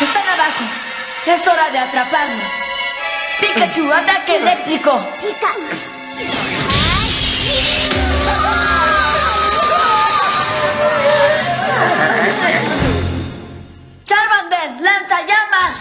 Están abajo. Es hora de atraparlos. Pikachu, ataque eléctrico. Charmander, lanza llamas.